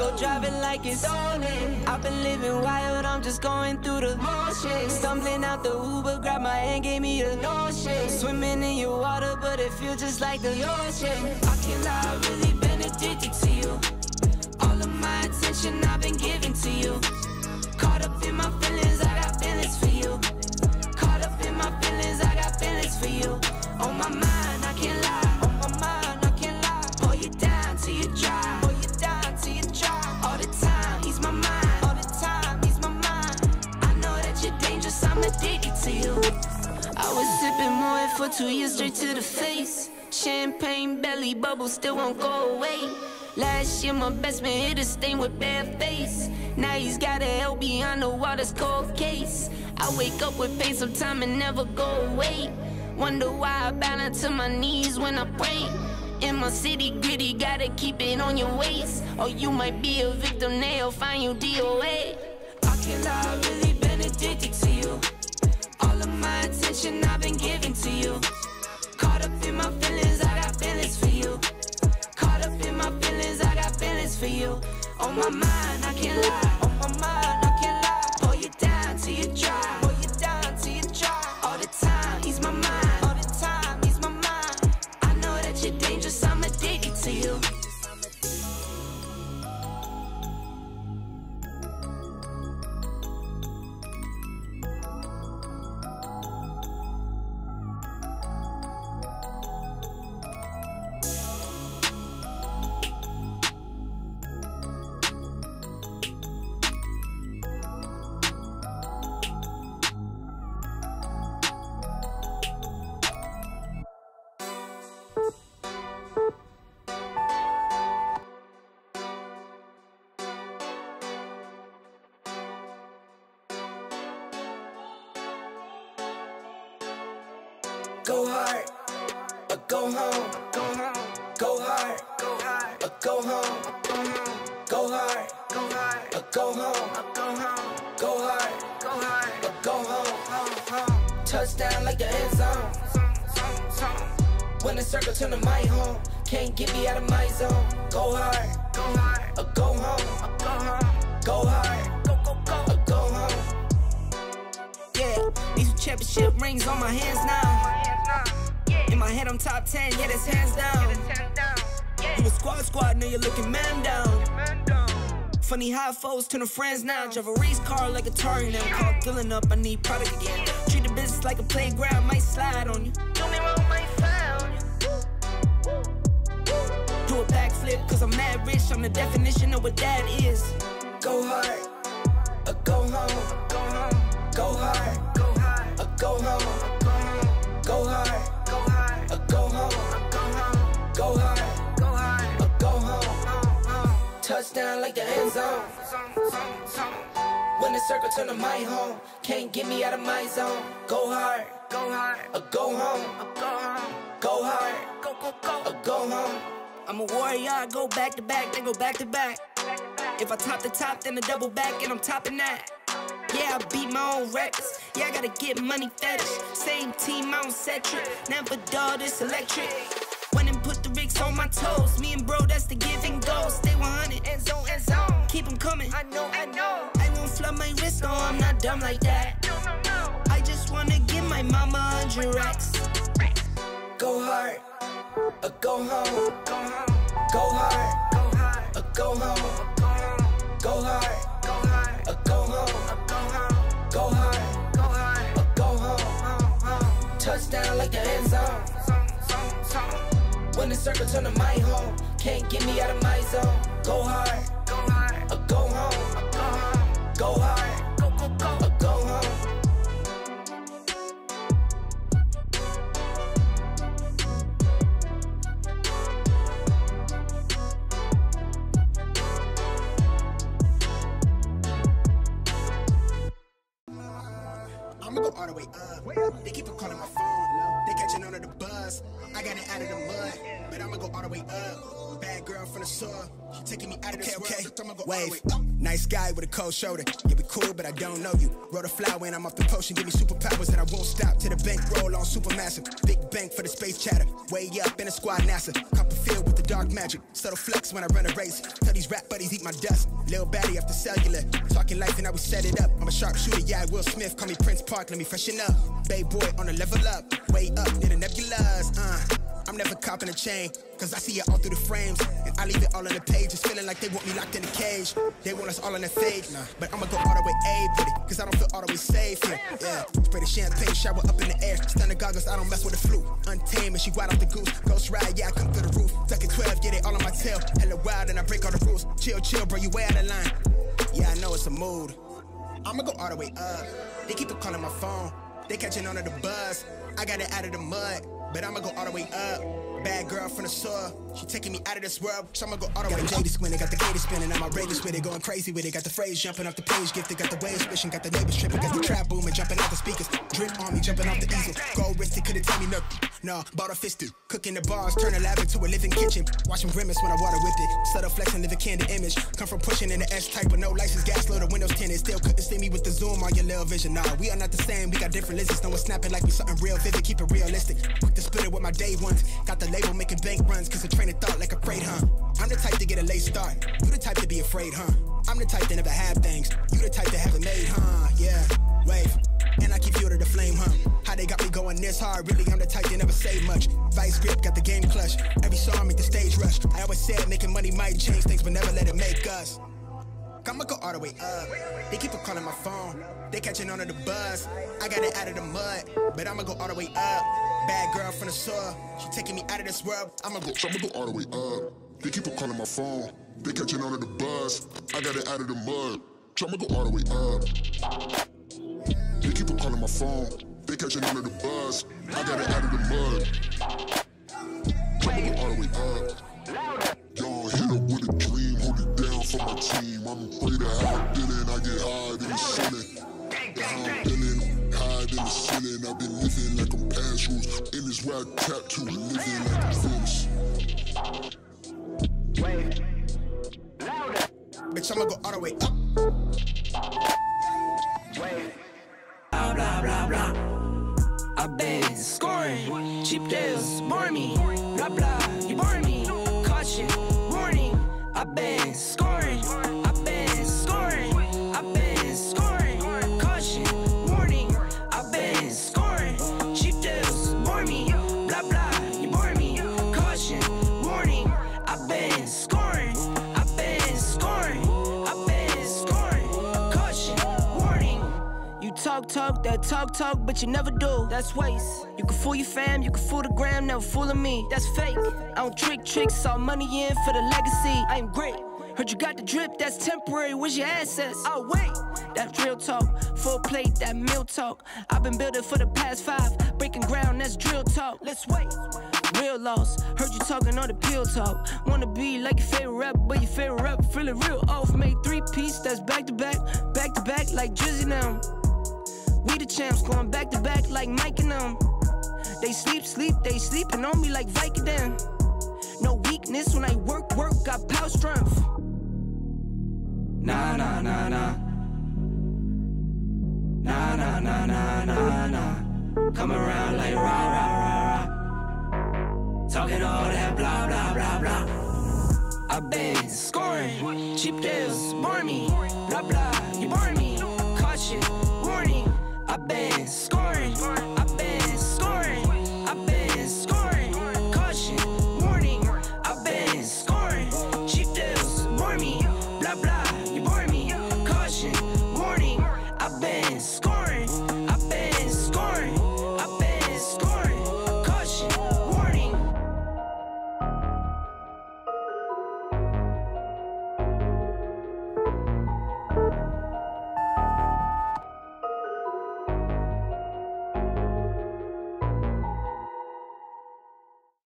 go drive it like it's stolen. I've been living wild, I'm just going through the motions. Stumbling out the Uber, grab my hand, gave me a notion. Swimming in your water, but it feels just like the ocean. I can't lie, I've really been addicted to you. All of my attention I've been giving to you. I was sipping more for two years straight to the face. Champagne belly bubble still won't go away. Last year my best man hit a stain with bare face. Now he's gotta help behind the water's cold case. I wake up with pain sometime and never go away. Wonder why I down to my knees when I pray. In my city gritty, gotta keep it on your waist. Or you might be a victim, they'll find you DOA. I can't lie, really been addicted to attention I've been giving to you. Caught up in my feelings, I got feelings for you. Caught up in my feelings, I got feelings for you. On my mind, I can't lie. On my mind, go home. Go hard, go hard, go home. Go home. Go hard, go hard, go home. Touchdown like the end zone. When the circle turn to my home, can't get me out of my zone. Go hard, go hard, go home. Go home. Go hard, go go go, or go home. Yeah, these championship rings on my hands now. In my head, I'm top 10, yeah, that's hands down. You a squad squad, now you're looking man down. Funny how foes turn to friends now. Drive a race car like a Atari now. Call filling up, I need product again. Treat the business like a playground, might slide on you. Do me wrong, might slide on you. Do a backflip, cause I'm mad rich. I'm the definition of what that is. Go hard, or uh, go home. Go home. Go hard, go hard, or uh, go home. Touchdown like the end zone. When the circle turn to my home, can't get me out of my zone. Go hard, go hard, or go home. Go hard, go go go, or go home. I'm a warrior, I go back to back, then go back to back. If I top the top, then I double back, and I'm topping that. Yeah, I beat my own records. Yeah, I gotta get money fetish. Same team, I don't set trip. Never dull, this electric. Toes. Me and bro, that's the give and go. Stay 100, end zone, end zone. Keep them coming. I know, I know. I won't flub my wrist, no, I'm not dumb like that. No, no, no. I just wanna give my mama a hundred racks. Go hard, or go home. Go hard, go hard, or go home. Go hard, go hard, or go home. Go hard, go hard, or go home. Touchdown like the end zone. When the circle turn to my home, can't get me out of my zone. Go hard, go hard, or go home. Go hard, go go go, or go home. I'ma go all the way up. They keep on calling my up. Bad girl from the. She taking me out of okay, okay. Wave. Nice guy with a cold shoulder. You be cool, but I don't know you. Wrote a flower and I'm off the potion. Give me superpowers that I won't stop. To the bank roll on supermassive. Big bank for the space chatter. Way up in a squad NASA. Copperfield with the dark magic. Subtle flex when I run a race. Tell these rap buddies eat my dust. Lil baddie after cellular. Talking life and I we set it up. I'm a sharpshooter, yeah, Will Smith. Call me Prince Park, let me freshen up. Bay boy on the level up. Way up near the nebulas. Uh. I'm never copping a chain, cause I see it all through the frames. And I leave it all on the pages, feeling like they want me locked in a cage. They want us all in the fake, nah. But I'ma go all the way A it, cause I don't feel all the way safe here. Yeah, spray the champagne, shower up in the air. Stunner goggles, I don't mess with the flu. Untamed, and she wild off the goose. Ghost ride, yeah, I come through the roof. Tuck it 12, get it all on my tail. Hella wild, and I break all the rules. Chill, chill, bro, you way out of line. Yeah, I know it's a mood. I'ma go all the way up. They keep on calling my phone. They catching on to the buzz. I got it out of the mud but I'ma go all the way up. Bad girl from the soil, she taking me out of this world, so I'ma go all the way. Got the squinting, got the gator spinning, I'm outrageous with it, going crazy with it. Got the phrase jumping off the page, gifted, got the waves swishing, got the neighbors tripping, got the trap booming, jumping out the speakers. Drip on me, jumping off the easel. Gold wristed, couldn't tell me nothing. Nah, bought a fisted. Cooking the bars, turn a lab into a living kitchen. Watching grimace when I water with it. Subtle flexing, a candid image. Come from pushing in the S type with no license, gas load, the windows tinted. Still couldn't see me with the zoom on your little vision. Nah, we are not the same, we got different lenses. No one snapping like we something real vivid, keep it realistic. Quick to split it with my day ones. Got the label making bank runs, cause a train of thought like a freight, huh? I'm the type to get a late start. You the type to be afraid, huh? I'm the type to never have things. You the type to have it made, huh? Yeah, wave. And I keep fuel to the flame, huh? How they got me going this hard, really I'm the type to never say much. Vice grip, got the game clutch. Every song make the stage rush. I always said making money might change things, but never let it make us. I'ma go all the way up. They keep on calling my phone. They catching on to the buzz. I got it out of the mud, but I'ma go all the way up. Bad girl from the soil. She taking me out of this world. I'ma go. I'ma go all the way up. They keep on calling my phone. They catching on to the buzz. I got it out of the mud. I'ma go all the way up. They keep on calling my phone. They catching on to the buzz. I got it out of the mud. Bitch, I'ma go all the way up. Wave. Blah, blah, blah, blah. Talk, talk, but you never do. That's waste. You can fool your fam, you can fool the gram, never fooling me. That's fake. I don't trick tricks, all money in for the legacy. I am great. Heard you got the drip, that's temporary. Where's your assets? Oh, wait. That's drill talk. Full plate, that meal talk. I've been building for the past five. Breaking ground, that's drill talk. Let's wait. Real loss. Heard you talking on the pill talk. Wanna be like your favorite rapper, but your favorite rapper feeling real off. Made three piece, that's back to back. Back to back, like Drizzy now. We the champs going back to back like Mike and them. They sleep, sleep, they sleeping on me like Vicodin. No weakness when I work, work, got power strength. Nah, nah, nah, nah. Nah, nah, nah, nah, nah, nah. Come around like rah, rah, rah, rah. Talking all that blah, blah, blah, blah. I've been scoring. Cheap deals, I've been.